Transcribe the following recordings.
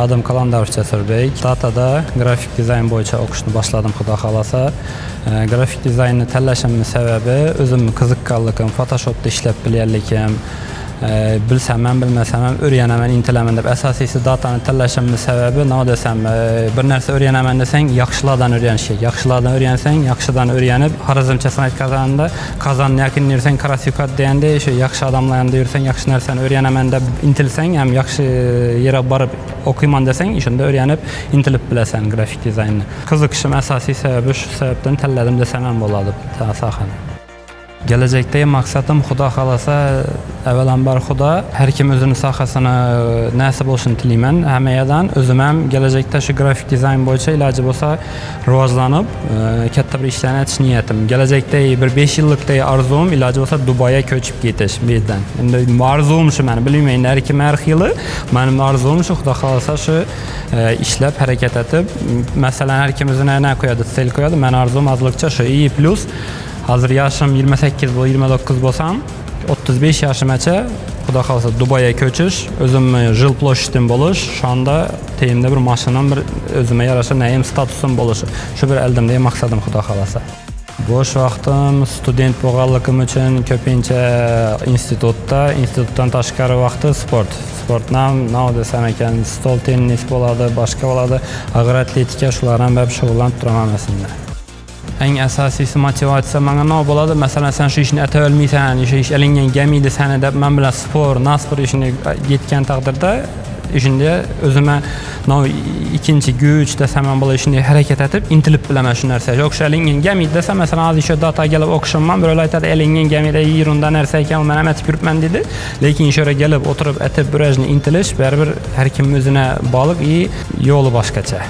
Adım Kalandavuş Cəsir bəy. Datada qrafik dizayn boyunca oxuşunu başladım Xuda xalasa. E, qrafik dizaynı təlləşimin səbəbi özüm qızıqqanlığım, Photoshopda işləb bilirlikim, bilsam ham bilmasam ham o'rganaman intilaman deb asosiysi datani tanlashimni sababi nima desam e, bir narsa o'rganaman desang yaxshilardan o'rganish kerak yaxshilardan o'rgansang yaxshidan o'rganib xorazmchasini aytganda qozonni yakunini yursang krasiyukat degandek shu yaxshi odamlar yonida yursang yaxshi narsani o'rganaman deb intilsang ham yaxshi e, yerga borib o'qiyman desang shunda o'rganib intilib bilasan grafik dizaynni qiziqishim asosiy sababi shu sababdan tanladim desam ham bo'ladi sohani kelajakdagi maqsadim xudo xohlasa avvalambor xudo har kim o'zini sohasini e, nasib bo'lishini tilayman. Hammadan o'zim ham kelajakda shu grafik dizayn bo'yicha iloji bo'lsa rivojlanib e, katta bir ishlarni aytish niyatim. Kelajakdagi bir besh yillikdagi orzum iloji bo'lsa dubayga ko'chib ketish bu yerdan. Endi orzum shu mani bilmayman har kim har xili mani orzum shu xudo xohlasa shu e, ishlab harakat etib masalan har kim o'zini qo'yadi sel qo'yadi mani orzum ozliqcha shu и plyus hozir yoshim yigirma sakkiz yigirma to'qqiz bo'lsam o'ttiz besh yoshimgacha xudo xohlasa dubayga ko'chish o'zimni жил площадьim bo'lish shonda teyimda bir mashinam bir o'zimga yarasha nayim statusim bo'lishi shu bir oldimdagi maqsadim xudo xohlasa bo'sh vaqtim student bo'lganligim uchun ko'pincha institutda institutdan tashqari vaqti sport sportdan nima desam ekan stol tennis bo'ladi boshqa bo'ladi og'ir atletika shulardan ham shug'ullanib turaman masalan Eng asosiysi motivatsiya manga nima bo'ladi? Masalan sen shu ishni ata olmaysan o'sha ish ilingdan kelmaydi sani deb man bilan spor naspor ishini e, yetgan taqdirda shunda o'zimga ikkinchi kuch desam ham bo'ladi shunday harakat etib intilib bilaman shu narsaga. O'sha ilingdan kelmaydi desam masalan hozir shu dataga kelib o'qishimman birovlar aytadi ilingdan kelmaydi ерунда narsa ekan man ham aytib yuribman dedi. Lekin shu yerga kelib o'tirib aytib birajni intilish baribir har kimni o'zine bog'liq и yo'li boshqacha.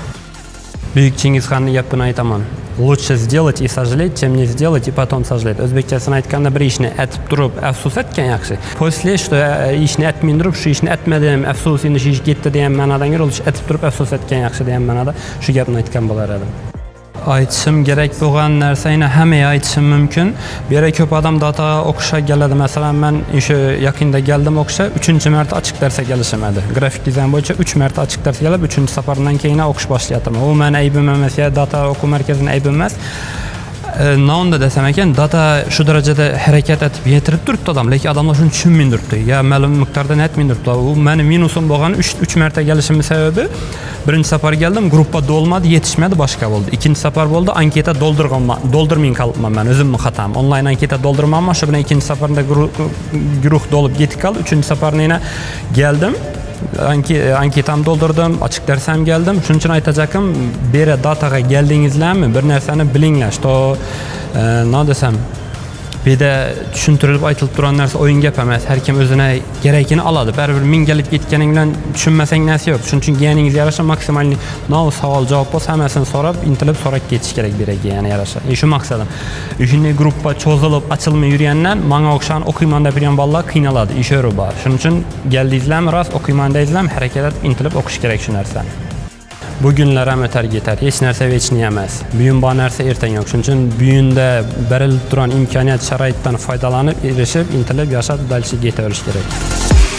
Buyuk chingizxonni gapini aytaman. Лучше сделать и сожалеть чем не сделать и потом сожалеть. O'zbekchasini aytganda bir ishni aytib turib afsus etgan yaxshi после что ishni aytmay turib shu ishni aytmadim afsus endi shu ish ketdi degan ma'nodan ko'ra ulush aytib turib afsus etgan yaxshi degan ma'noda shu gapni aytgan bo'lar edim aytishim kerak bo'lgan narsani hammaga aytishim mumkin bu yerga ko'p odam dataga o'qishga keladi masalan man o'sha yaqinda keldim o'qishga uchinchi marta ochiq darsga kelishim edi. Grafik dizayn bo'yicha uch marta ochiq darsga kelib uchinchi safardan keyin o'qish boshlayapman u mani aybim emas yo data o'quv markazini aybi emas E, nonda desam ekan data shu darajada harakat etib yetirib turibdi odam lekin odamlar shuni tushunmay turibdi. Yo ma'lum miqdorda aytmay turibdi. U mani minusim bo'lgan uch uch marta kelishimni sababi birinchi safar keldim gruppa to'lmadi yetishmadi boshqa bo'ldi. Ikkinchi safar bo'ldi anketa doldirganman doldirmay qolibman man o'zimni xatam. Onlayn anketa doldirmanman shu bilan ikkinchi safarda guruh to'lib yetib qoldi. Uchinchi safarda yana keldim. Anketamni to'ldirdim ochiq dars ham keldim. Shuning uchun aytajakim bu yerga dataga keldingizlarmi? Bir narsani bilinglar. Что e, nima desam bu yerda tushuntirilib aytilib turgan narsa o'yin gap emas. Har kim o'zini kerakini oladi. Baribir mingalib ketganing bilan tushunmasang narsa yo'q. Shuning uchun kelganingizga yarasha maksimal no savol javob bo'lsa hammasini so'rab intilib so'rab ketish kerak bu yerga yarasha. E, shu maqsadim. E, shunday gruppa cho'zilib ochilmay yurgandan manga o'xshagan o'qiyman deb yurgan bolalar qiynaladi. E, Ish bor. Shuning uchun keldingizlarmi rost o'qiyman deysizlarmi? Harakat intilib o'qish kerak shu narsani. Bugunlar ham o'tar ketar hech narsa вечный emas. Bugun bor narsa ertaga. Yo'q shuning uchun buyunda berilib turgan imkoniyat sharoitdan foydalanib erishib intilib yashab дальше ketaverish kerak.